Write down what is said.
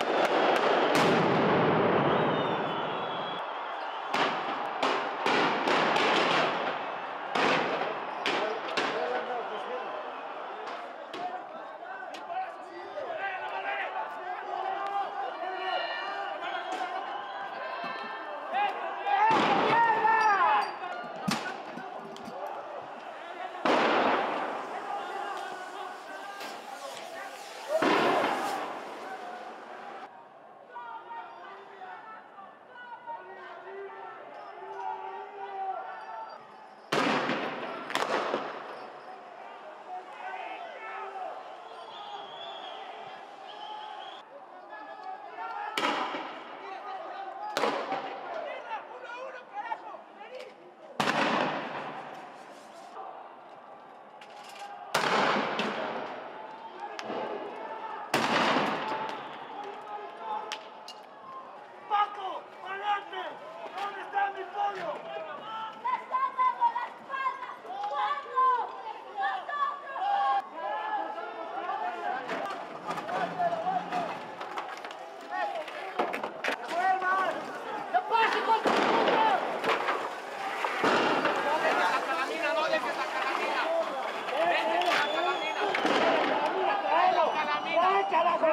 you carajo!